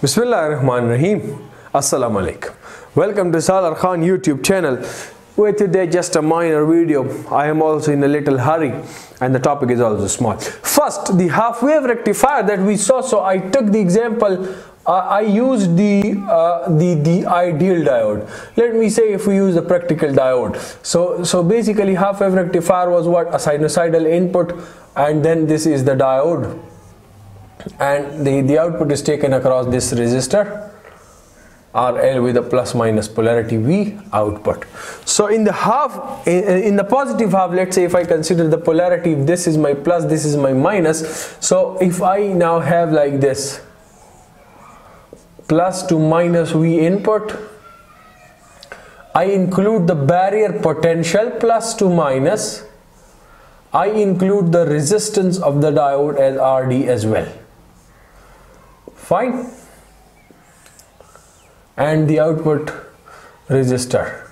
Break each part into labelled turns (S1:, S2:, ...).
S1: Bismillah ar-Rahman ar-Rahim. Assalamu alaikum. Welcome to Salaar Khan YouTube channel where today just a minor video. I am also in a little hurry and the topic is also small. First, the half wave rectifier that we saw. So I took the example uh, I used the, uh, the the ideal diode. Let me say if we use a practical diode. So so basically half wave rectifier was what a sinusoidal input and then this is the diode and the, the output is taken across this resistor RL with a plus minus polarity V output. So in the half, in, the positive half, let's say if I consider the polarity, this is my plus, this is my minus. So if I now have like this, plus to minus V input, I include the barrier potential plus to minus, I include the resistance of the diode as RD as well. Fine and the output resistor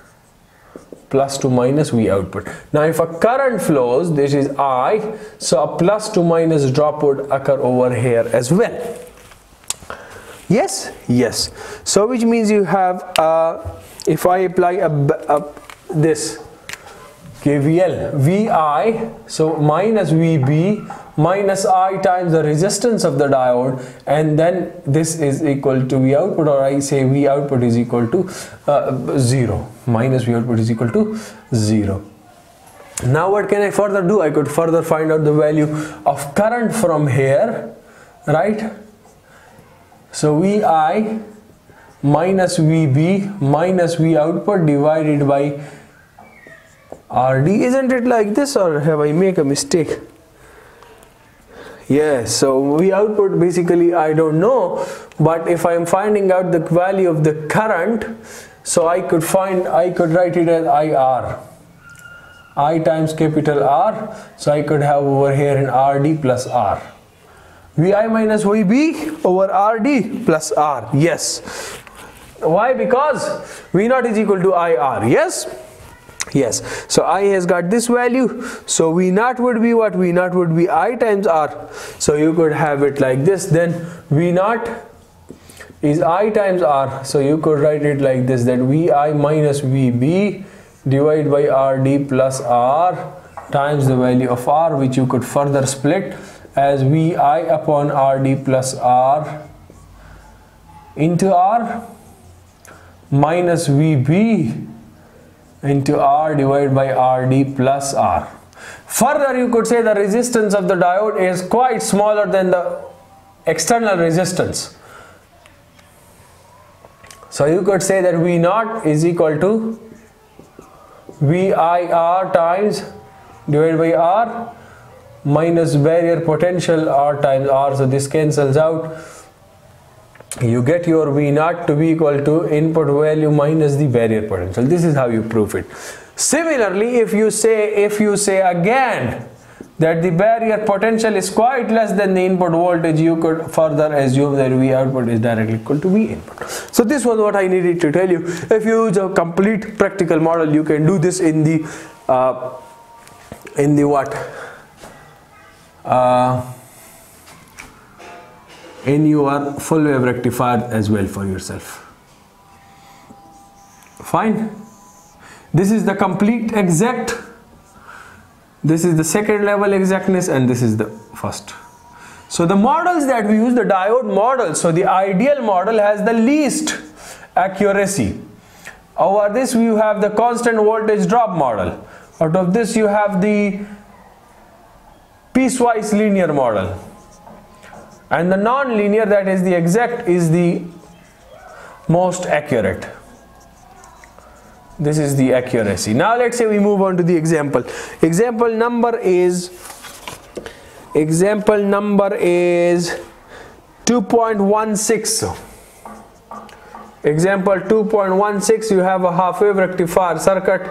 S1: plus to minus V output. Now if a current flows, this is I, so a plus to minus drop would occur over here as well. Yes? Yes. So which means you have, uh, if I apply a, a, this KVL, VI, so minus VB minus I times the resistance of the diode and then this is equal to V output or I say V output is equal to uh, 0 minus V output is equal to 0 now what can I further do? I could further find out the value of current from here right? So VI minus VB minus V output divided by RD isn't it like this or have I make a mistake? Yes so we output basically I don't know but if I am finding out the value of the current so I could find I could write it as IR I times capital R so I could have over here in RD plus R. VI minus VB over RD plus R yes. Why? Because V naught is equal to IR yes yes. So i has got this value. So v naught would be what? V naught would be i times r. So you could have it like this. Then v naught is i times r. So you could write it like this. That vi minus vb divided by rd plus r times the value of r which you could further split as vi upon rd plus r into r minus vb into R divided by RD plus R. Further you could say the resistance of the diode is quite smaller than the external resistance. So you could say that V naught is equal to VIR times divided by R minus barrier potential R times R. So this cancels out you get your V naught to be equal to input value minus the barrier potential. This is how you prove it. Similarly, if you say, if you say again that the barrier potential is quite less than the input voltage, you could further assume that V output is directly equal to V input. So this was what I needed to tell you. If you use a complete practical model, you can do this in the, uh, in the what? Uh, in your full wave rectifier as well for yourself. Fine. This is the complete exact this is the second level exactness and this is the first. So the models that we use the diode model so the ideal model has the least accuracy. Over this? You have the constant voltage drop model. Out of this you have the piecewise linear model and the non-linear that is the exact is the most accurate. This is the accuracy. Now let's say we move on to the example. Example number is example number is 2.16 example 2.16 you have a half wave rectifier circuit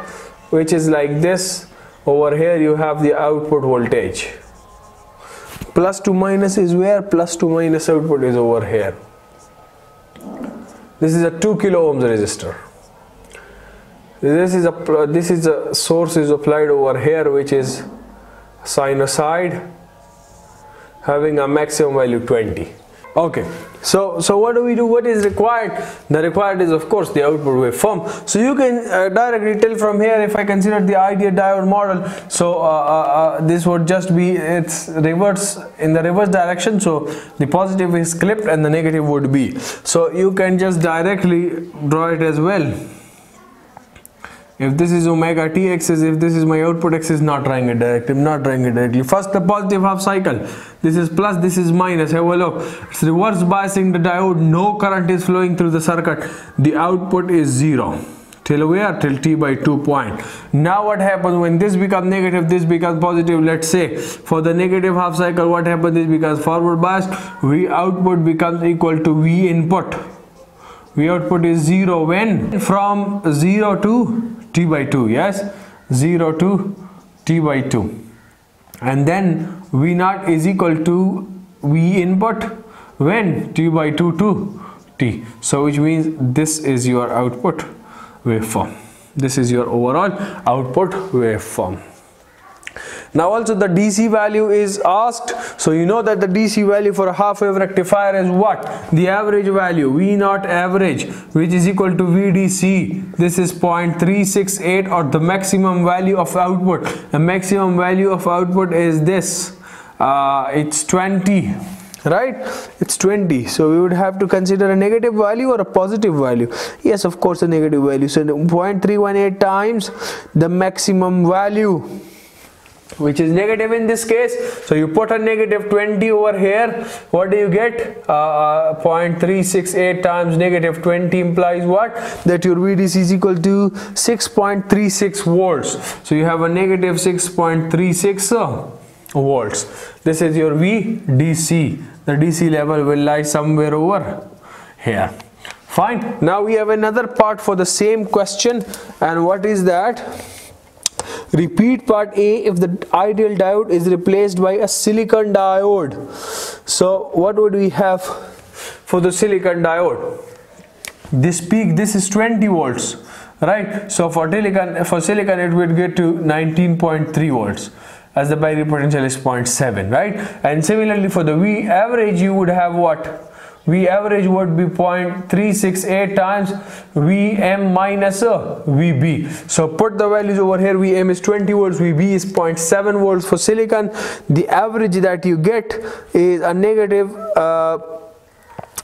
S1: which is like this. Over here you have the output voltage plus to minus is where? 2 minus output is over here. This is a 2 kilo ohms resistor. This is a this is a source is applied over here which is sinusoid having a maximum value 20 okay. So so what do we do? What is required? The required is of course the output waveform so you can uh, directly tell from here if i consider the ideal diode model. So uh, uh, uh, this would just be it's reverse in the reverse direction. So the positive is clipped and the negative would be. So you can just directly draw it as well if this is omega t axis if this is my output axis not drawing it directly i'm not drawing it directly. First the positive half cycle. This is plus this is minus. Have a look. It's reverse biasing the diode. No current is flowing through the circuit. The output is zero. Till where? Till t by 2 point. Now what happens when this becomes negative this becomes positive? Let's say for the negative half cycle what happens? Is because forward bias v output becomes equal to v input. V output is 0 when? From 0 to t by 2 yes? 0 to t by 2 and then v naught is equal to v input when t by 2 to t. So which means this is your output waveform. This is your overall output waveform now also the DC value is asked. So you know that the DC value for a half wave rectifier is what? The average value V naught average which is equal to VDC. This is 0.368 or the maximum value of output. The maximum value of output is this. Uh, it's 20 right it's 20 so we would have to consider a negative value or a positive value yes of course a negative value so 0.318 times the maximum value which is negative in this case. So you put a negative 20 over here. What do you get? Uh, uh 0.368 times negative 20 implies what? That your VDC is equal to 6.36 volts. So you have a negative 6.36 uh, volts. This is your VDC the DC level will lie somewhere over here. Fine. Now we have another part for the same question. And what is that repeat part A if the ideal diode is replaced by a silicon diode. So what would we have for the silicon diode? This peak this is 20 volts right? So for silicon for silicon it would get to 19.3 volts as the barrier potential is 0.7 right? And similarly for the V average you would have what V average would be 0.368 times Vm minus Vb. So put the values over here. Vm is 20 volts, Vb is 0.7 volts for silicon. The average that you get is a negative uh,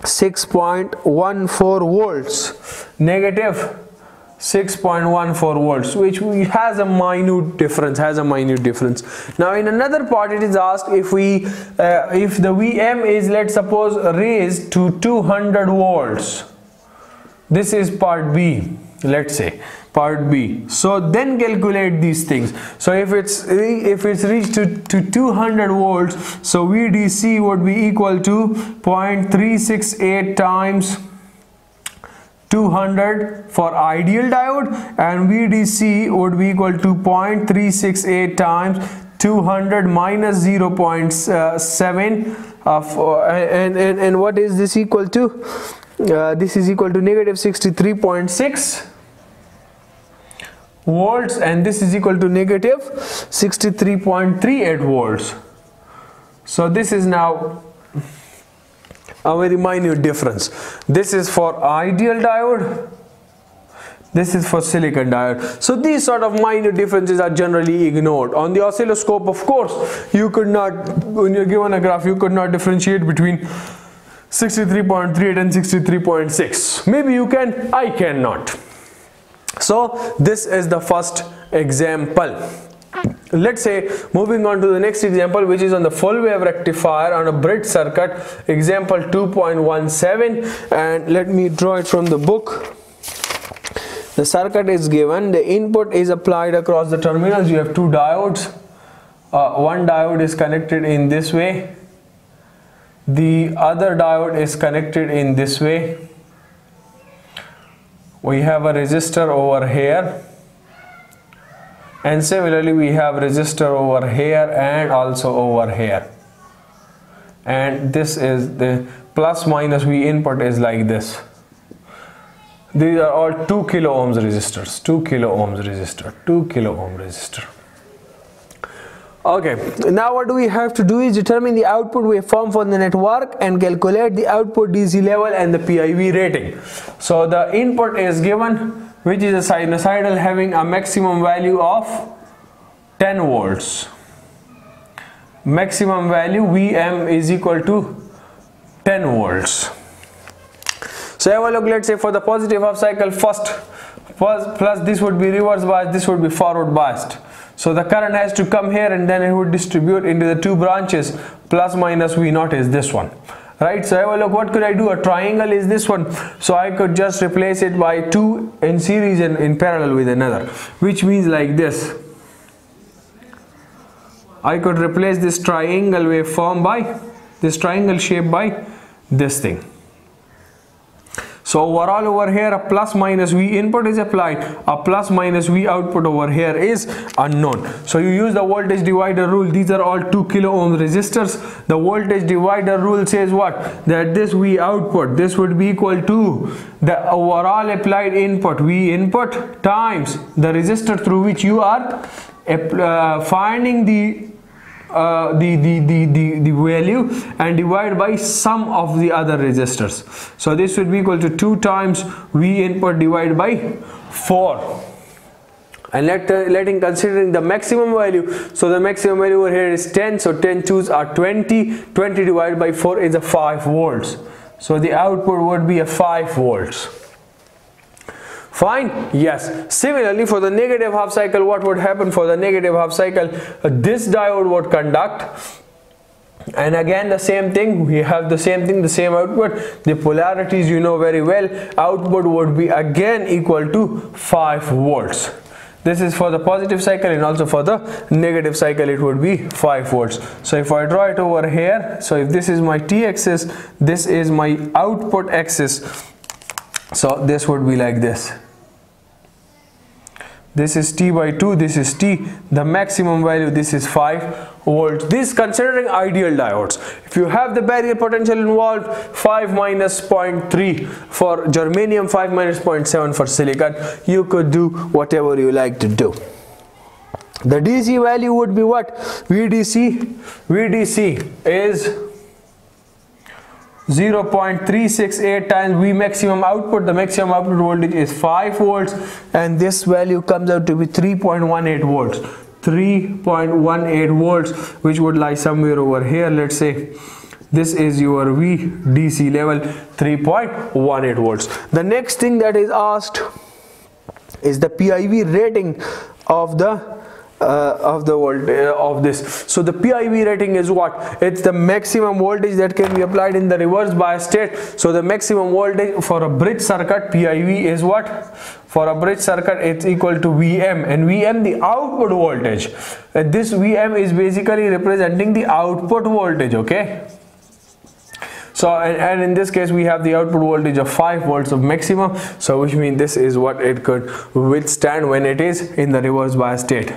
S1: 6.14 volts. Negative 6.14 volts which has a minute difference has a minute difference. Now in another part it is asked if we uh, if the vm is let's suppose raised to 200 volts. This is part b let's say part b. So then calculate these things. So if it's if it's reached to, to 200 volts so vdc would be equal to 0.368 times 200 for ideal diode and VDC would be equal to 0.368 times 200 minus 0.7 of uh, and, and and what is this equal to? Uh, this is equal to negative 63.6 volts and this is equal to negative 63.38 volts. So this is now a very minute difference. This is for ideal diode. This is for silicon diode. So these sort of minor differences are generally ignored. On the oscilloscope of course you could not when you're given a graph you could not differentiate between 63.38 and 63.6 maybe you can i cannot. So this is the first example let's say moving on to the next example which is on the full wave rectifier on a bridge circuit example 2.17 and let me draw it from the book. The circuit is given. The input is applied across the terminals. You have two diodes. Uh, one diode is connected in this way. The other diode is connected in this way. We have a resistor over here and similarly we have resistor over here and also over here. And this is the plus minus V input is like this. These are all 2 kilo ohms resistors 2 kilo ohms resistor 2 kilo ohm resistor. Okay, now what do we have to do is determine the output waveform for the network and calculate the output DC level and the PIV rating. So the input is given which is a sinusoidal having a maximum value of 10 volts. Maximum value Vm is equal to 10 volts. So have a look, let's say for the positive half cycle first plus, plus this would be reverse bias, this would be forward biased. So the current has to come here and then it would distribute into the two branches plus minus V naught is this one right so have a look what could I do? A triangle is this one. So I could just replace it by two in series and in parallel with another which means like this. I could replace this triangle waveform by this triangle shape by this thing so overall over here a plus minus V input is applied, a plus minus V output over here is unknown. So you use the voltage divider rule. These are all 2 kilo ohm resistors. The voltage divider rule says what? That this V output, this would be equal to the overall applied input V input times the resistor through which you are uh, finding the uh, the, the, the, the, the value and divide by sum of the other resistors. So this would be equal to 2 times V input divided by 4 and let uh, letting considering the maximum value. So the maximum value over here is 10 so 10 twos are 20 20 divided by 4 is a 5 volts. So the output would be a 5 volts fine? Yes. Similarly for the negative half cycle what would happen for the negative half cycle? Uh, this diode would conduct and again the same thing. We have the same thing the same output. The polarities you know very well. Output would be again equal to 5 volts. This is for the positive cycle and also for the negative cycle it would be 5 volts. So if I draw it over here so if this is my t axis this is my output axis. So this would be like this this is t by 2 this is t. The maximum value this is 5 volts. This considering ideal diodes. If you have the barrier potential involved 5 minus 0.3 for germanium 5 minus 0.7 for silicon you could do whatever you like to do. The dc value would be what? Vdc vdc is 0.368 times V maximum output. The maximum output voltage is 5 volts and this value comes out to be 3.18 volts. 3.18 volts which would lie somewhere over here. Let's say this is your V DC level 3.18 volts. The next thing that is asked is the PIV rating of the uh, of the voltage uh, of this. So the PIV rating is what? It's the maximum voltage that can be applied in the reverse bias state. So the maximum voltage for a bridge circuit PIV is what? For a bridge circuit it's equal to Vm and Vm the output voltage. And this Vm is basically representing the output voltage okay? So and, and, in this case we have the output voltage of 5 volts of maximum. So which means this is what it could withstand when it is in the reverse bias state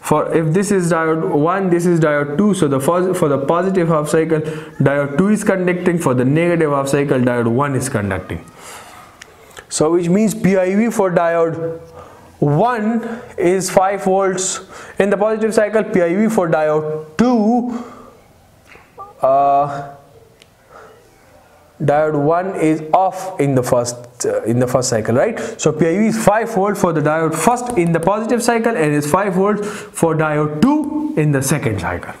S1: for if this is diode 1 this is diode 2 so the for the positive half cycle diode 2 is conducting. For the negative half cycle diode 1 is conducting. So which means PIV for diode 1 is 5 volts. In the positive cycle PIV for diode 2 uh, diode 1 is off in the first uh, in the first cycle right? So PIV is 5 volt for the diode first in the positive cycle and is 5 volts for diode 2 in the second cycle.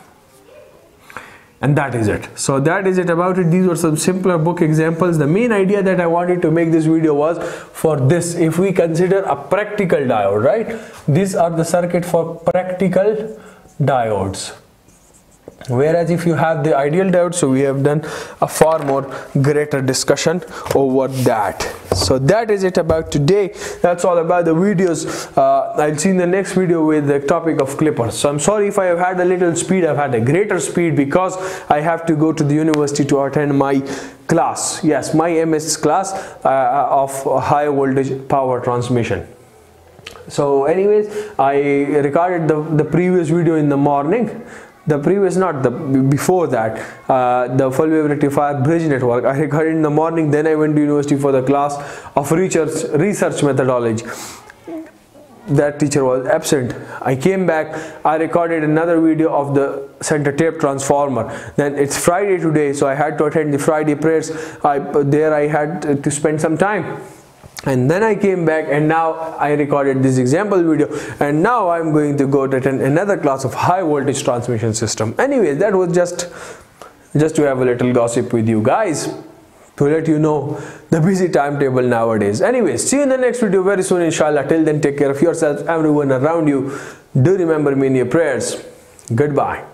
S1: And that is it. So that is it about it. These were some simpler book examples. The main idea that i wanted to make this video was for this. If we consider a practical diode right? These are the circuit for practical diodes whereas if you have the ideal diode so we have done a far more greater discussion over that. So that is it about today. That's all about the videos. Uh, i'll see in the next video with the topic of clippers so i'm sorry if i have had a little speed. I've had a greater speed because i have to go to the university to attend my class. Yes my ms class uh, of high voltage power transmission. So anyways i recorded the, the previous video in the morning the previous not the before that. Uh, the full wave rectifier bridge network. I recorded in the morning then I went to university for the class of research research methodology. That teacher was absent. I came back. I recorded another video of the center tap transformer. Then it's friday today so i had to attend the friday prayers. I there i had to spend some time and then I came back and now I recorded this example video. And now I'm going to go to another class of high voltage transmission system. Anyway that was just just to have a little gossip with you guys to let you know the busy timetable nowadays. Anyways see you in the next video. Very soon inshallah. Till then take care of yourself everyone around you. Do remember me in your prayers. Goodbye